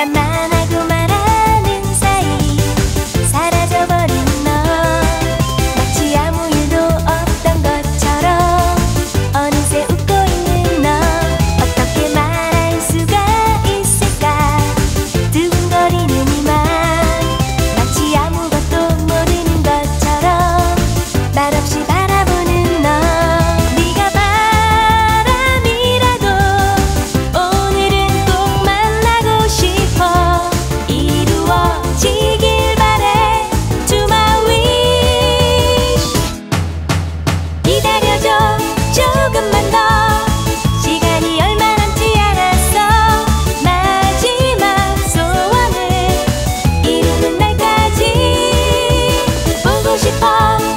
がまない西方